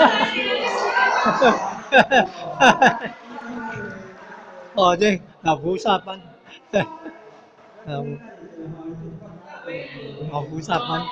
Oh, o, di, nag-usapan. Um, nag-usapan.